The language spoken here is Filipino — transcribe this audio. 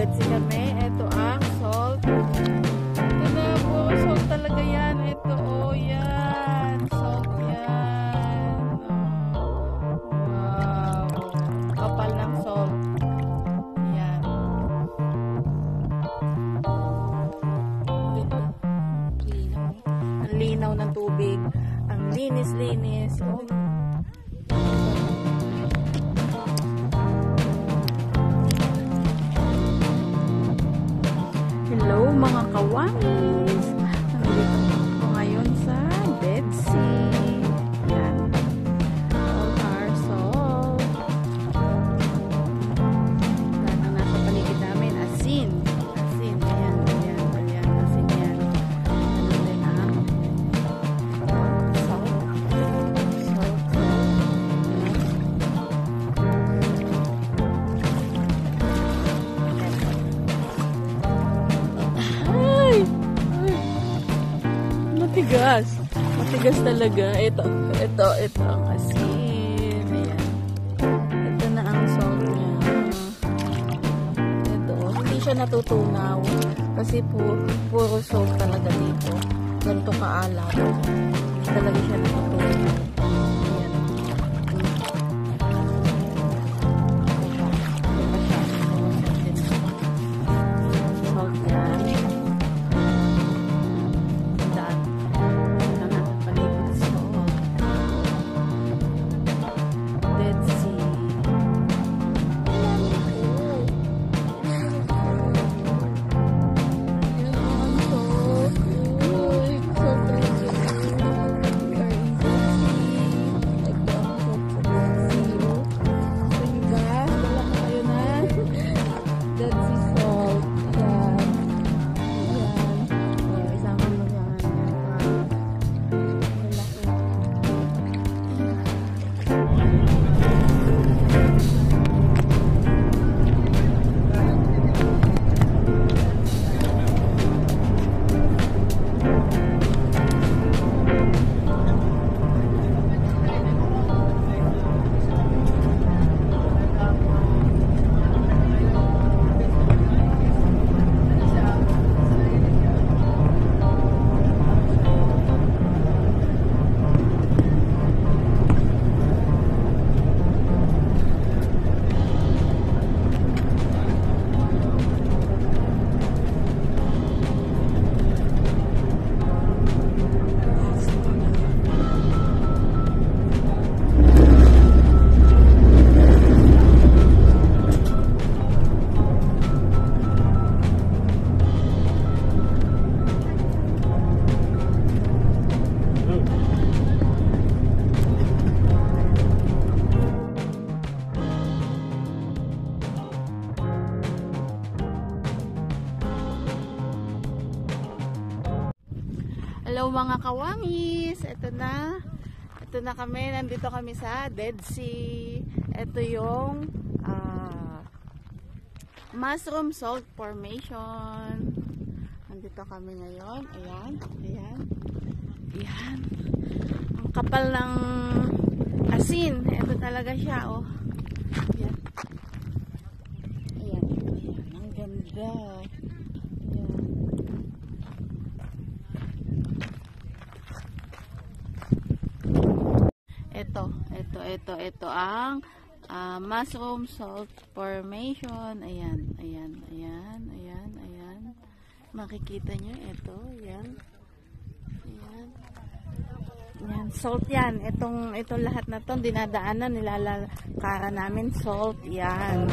Nagsitsi kami. Ito ang salt. Ito na po. Salt talaga yan. Ito. Oh, yan. Salt yan. Wow. Kapal ng salt. Yan. Ang linaw ng tubig. Ang linis-linis. Oh, mga kawamis! Nandito ako ngayon sa Dead Sea. Matigas talaga. Ito, ito, ito ang asin. Ayan. Ito na ang salt niya. Ito, hindi siya natutunaw. Kasi pu puro salt talaga dito. Ganito kaalat. Talaga siya natutunaw. Hello mga kawangis! Ito na. Ito na kami. Nandito kami sa Dead Sea. Ito yung ah, Mushroom Salt Formation. Nandito kami ngayon. Ayan. Ayan. Ayan. Ang kapal ng asin. Ito talaga siya. Oh. Ayan. Ayan. Ayan. Ang ganda. Ito, ito, ito, ang ah, mushroom salt formation. Ayan, ayan, ayan, ayan, ayan. Makikita nyo, ito, ayan. Ayan. Ayan, salt yan. Itong, itong lahat na to, dinadaanan, nilalakara namin salt, yan.